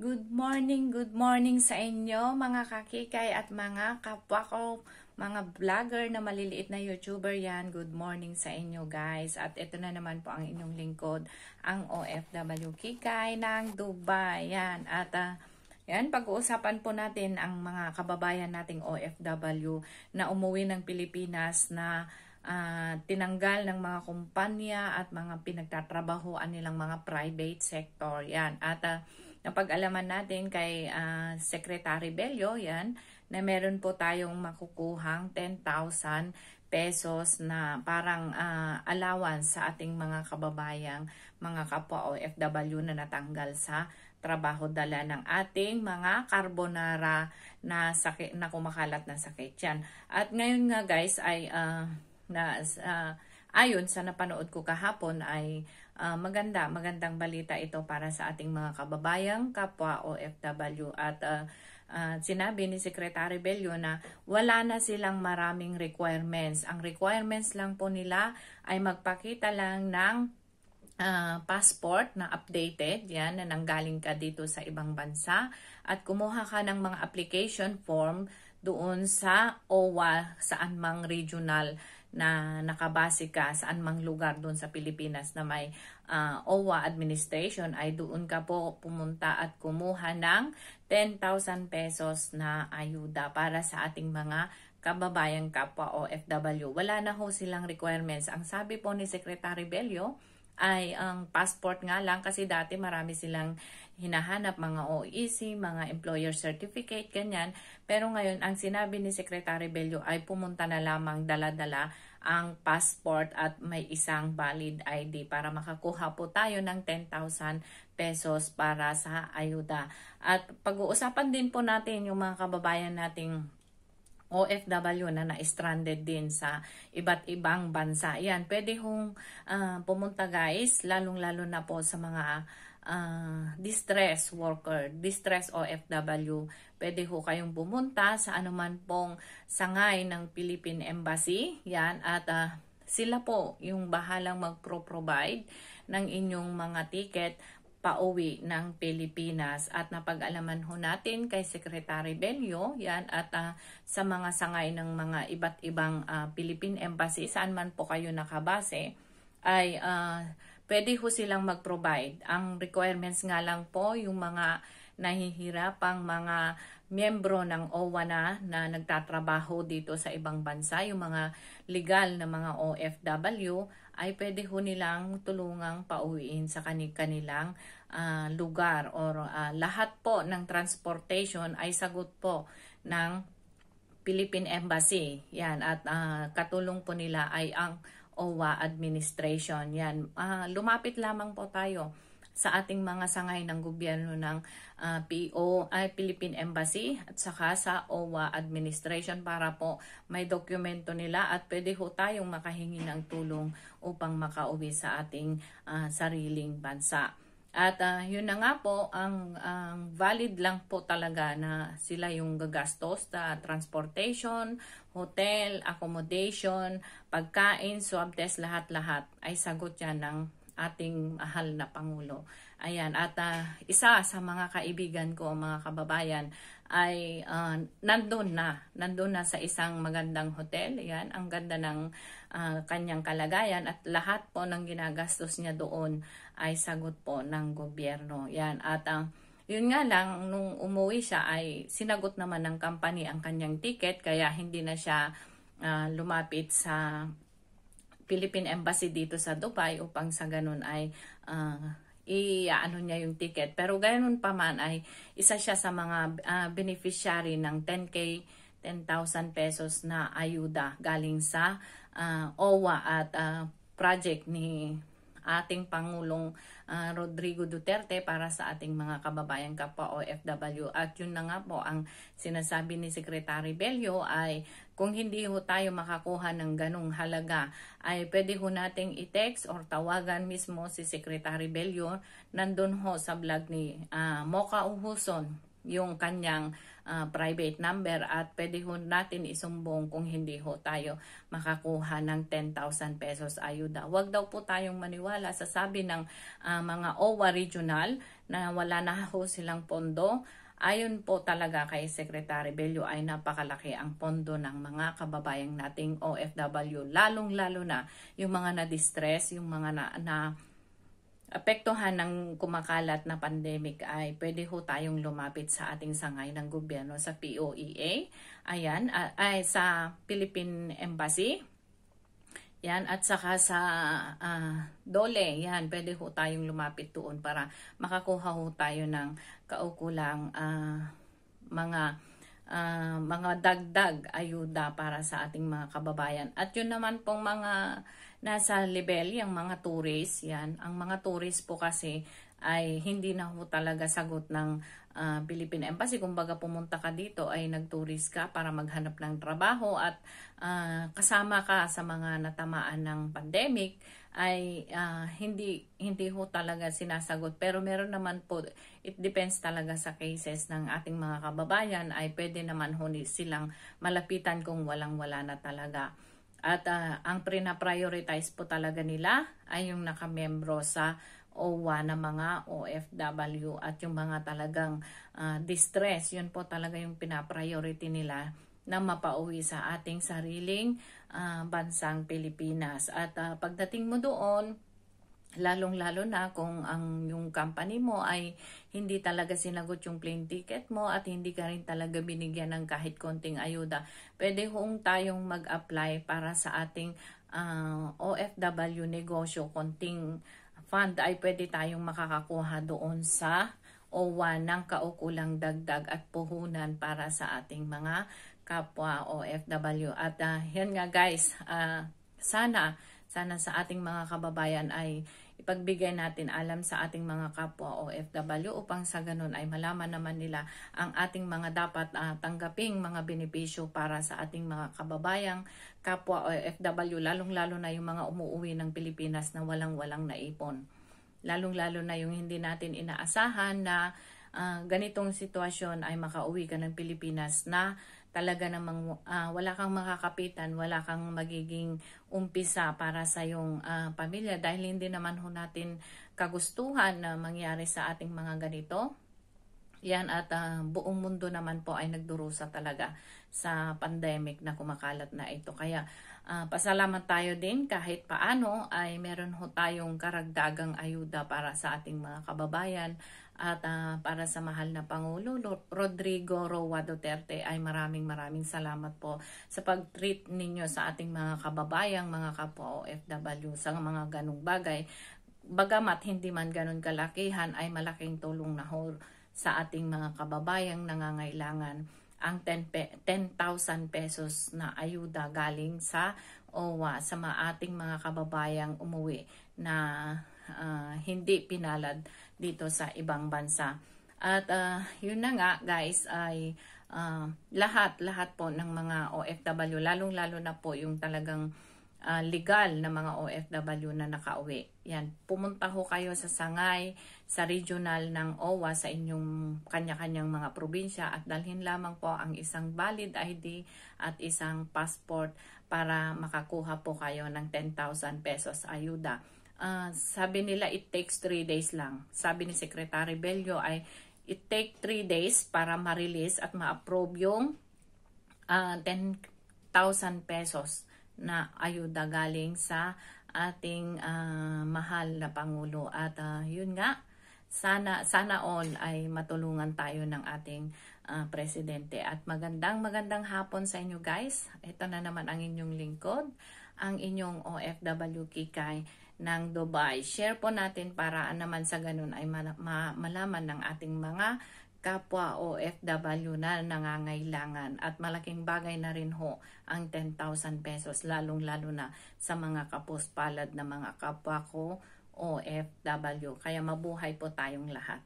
Good morning, good morning sa inyo mga kakikay at mga kapwa ko, mga vlogger na maliliit na YouTuber yan. Good morning sa inyo guys. At ito na naman po ang inyong lingkod, ang OFW Kikay ng Dubai. Yan. At uh, yan, pag-uusapan po natin ang mga kababayan nating OFW na umuwi ng Pilipinas na uh, tinanggal ng mga kumpanya at mga pinagtatrabahoan nilang mga private sector. Yan. At uh, napag-alaman natin kay uh, Secretary Bello, yan, na meron po tayong makukuhang 10,000 pesos na parang uh, allowance sa ating mga kababayang mga kapwa OFW na natanggal sa trabaho dala ng ating mga carbonara na sakit na kumakalat na sakit yan. At ngayon nga guys ay uh, na uh, ayon sa napanood ko kahapon ay uh, maganda, magandang balita ito para sa ating mga kababayang kapwa OFW at uh, uh, sinabi ni Secretary Bello na wala na silang maraming requirements. Ang requirements lang po nila ay magpakita lang ng uh, passport na updated, yan, na nanggaling ka dito sa ibang bansa at kumuha ka ng mga application form doon sa OWA saan mang regional na nakabase ka saan mang lugar doon sa Pilipinas na may uh, OWA administration ay doon ka po pumunta at kumuha ng 10,000 pesos na ayuda para sa ating mga kababayang kapwa OFW. Wala na ho silang requirements. Ang sabi po ni Secretary Bello, ay ang passport nga lang kasi dati marami silang hinahanap mga OEC, mga employer certificate, ganyan. Pero ngayon, ang sinabi ni Secretary Bello ay pumunta na lamang dala-dala ang passport at may isang valid ID para makakuha po tayo ng 10,000 pesos para sa ayuda. At pag-uusapan din po natin yung mga kababayan nating OFW na na-stranded din sa iba't ibang bansa. Yan, pwede hong uh, pumunta guys, lalong-lalo na po sa mga uh, distress worker, distress OFW. Pwede ho kayong pumunta sa anuman pong sangay ng Philippine Embassy. Yan, at uh, sila po yung bahalang magpro-provide ng inyong mga ticket pauwi ng Pilipinas at napag-alaman ho natin kay Secretary Bello yan at uh, sa mga sangay ng mga iba't ibang uh, Philippine Embassy saan man po kayo nakabase ay uh, pwede ho silang mag-provide. Ang requirements nga lang po yung mga nahihirapang mga miyembro ng OWA na na nagtatrabaho dito sa ibang bansa, yung mga legal na mga OFW, ay pwede ho nilang tulungang pauwiin sa kanilang uh, lugar or uh, lahat po ng transportation ay sagot po ng Philippine Embassy. Yan at uh, katulong po nila ay ang OWA administration. Yan uh, lumapit lamang po tayo sa ating mga sangay ng gobyerno ng uh, PO ay Philippine Embassy at saka sa OWA administration para po may dokumento nila at pwede ho tayong makahingi ng tulong upang makauwi sa ating uh, sariling bansa. At uh, yun na nga po, ang, ang valid lang po talaga na sila yung gagastos sa transportation, hotel, accommodation, pagkain, swab test, lahat-lahat ay sagot yan ng ating mahal na Pangulo. Ayan, at uh, isa sa mga kaibigan ko, mga kababayan, ay uh, nandun na, nandun na sa isang magandang hotel. Ayan, ang ganda ng uh, kanyang kalagayan at lahat po ng ginagastos niya doon ay sagot po ng gobyerno. Yan, at ang uh, yun nga lang, nung umuwi siya ay sinagot naman ng company ang kanyang ticket kaya hindi na siya uh, lumapit sa Philippine Embassy dito sa Dubai upang sa ganun ay uh, i-ano niya yung ticket. Pero ganun pa man ay isa siya sa mga uh, beneficiary ng 10K, 10,000 pesos na ayuda galing sa uh, OWA at uh, project ni ating Pangulong uh, Rodrigo Duterte para sa ating mga kababayan kapwa OFW. At yun na nga po ang sinasabi ni Secretary Bello ay kung hindi ho tayo makakuha ng ganong halaga ay pwede ho nating i-text or tawagan mismo si Secretary Bello nandun ho sa vlog ni uh, Mocha Uhuson yung kanyang ah, private number at pwede ho natin isumbong kung hindi ho tayo makakuha ng 10,000 pesos ayuda. Huwag daw po tayong maniwala sa sabi ng ah, mga OWA regional na wala na ho silang pondo. Ayon po talaga kay Secretary Bello ay napakalaki ang pondo ng mga kababayang nating OFW, lalong-lalo na yung mga na-distress, yung mga na, na apektuhan ng kumakalat na pandemic ay pwede ho tayong lumapit sa ating sangay ng gobyerno sa POEA, ayan, a- ay sa Philippine Embassy, yan, at saka sa ah, Dole, yan, pwede ho tayong lumapit doon para makakuha ho tayo ng kaukulang ah, mga ah, mga dagdag ayuda para sa ating mga kababayan. At yun naman pong mga nasa level, yung mga tourists, yan, ang mga tourists po kasi ay hindi na ho talaga sagot ng ah, Philippine Embassy. Kumbaga pumunta ka dito ay nag-tourist ka para maghanap ng trabaho at ah, kasama ka sa mga natamaan ng pandemic ay ah, hindi hindi ho talaga sinasagot. Pero meron naman po it depends talaga sa cases ng ating mga kababayan ay pwede naman ho silang malapitan kung walang wala na talaga at ah, ang prina-prioritize po talaga nila ay yung nakamembro sa OWA na mga OFW at yung mga talagang ah, distress. Yun po talaga yung pinapriority nila na mapauwi sa ating sariling ah, bansang Pilipinas. At ah, pagdating mo doon, lalong-lalo na kung ang yung company mo ay hindi talaga sinagot yung plane ticket mo at hindi ka rin talaga binigyan ng kahit konting ayuda. Pwede hong tayong mag-apply para sa ating ah, OFW negosyo, konting fund ay pwede tayong makakakuha doon sa OWA ng kaukulang dagdag at puhunan para sa ating mga kapwa OFW. At ah, yan nga guys, ah, sana sana sa ating mga kababayan ay ipagbigay natin alam sa ating mga kapwa OFW upang sa ganun ay malaman naman nila ang ating mga dapat ah, tanggaping mga benepisyo para sa ating mga kababayang kapwa OFW lalong-lalo na yung mga umuuwi ng Pilipinas na walang-walang naipon. Lalong-lalo na yung hindi natin inaasahan na ah, ganitong sitwasyon ay makauwi ka ng Pilipinas na talaga namang ah, wala kang makakapitan, wala kang magiging umpisa para sa iyong ah, pamilya dahil hindi naman ho natin kagustuhan na mangyari sa ating mga ganito. Yan at ah, buong mundo naman po ay nagdurusa talaga sa pandemic na kumakalat na ito. Kaya ah, pasalamat tayo din kahit paano ay meron ho tayong karagdagang ayuda para sa ating mga kababayan at ah, para sa mahal na Pangulo Ro- Rodrigo Roa Duterte ay maraming maraming salamat po sa pag-treat ninyo sa ating mga kababayang, mga kapwa OFW sa mga ganong bagay. Bagamat hindi man ganon kalakihan ay malaking tulong na ho sa ating mga kababayang nangangailangan ang 10 pe- 10,000 pesos na ayuda galing sa OWA sa mga ating mga kababayang umuwi na ah, hindi pinalad dito sa ibang bansa. At ah, yun na nga guys ay ah, lahat lahat po ng mga OFW lalong-lalo na po yung talagang ah, legal na mga OFW na nakauwi. Yan, pumunta ho kayo sa Sangay, sa regional ng OWA sa inyong kanya-kanyang mga probinsya at dalhin lamang po ang isang valid ID at isang passport para makakuha po kayo ng 10,000 pesos ayuda. Ah, sabi nila it takes 3 days lang. Sabi ni Secretary Bello ay it take 3 days para ma-release at ma-approve yung ah, 10,000 pesos na ayuda galing sa ating ah, mahal na Pangulo. At ah, yun nga, sana, sana all ay matulungan tayo ng ating ah, Presidente. At magandang magandang hapon sa inyo guys. Ito na naman ang inyong lingkod, ang inyong OFW Kikay ng Dubai. Share po natin para naman sa ganun ay ma- ma- malaman ng ating mga kapwa OFW na nangangailangan at malaking bagay na rin ho ang 10,000 pesos lalong-lalo na sa mga kapuspalad na mga kapwa ko OFW. Kaya mabuhay po tayong lahat.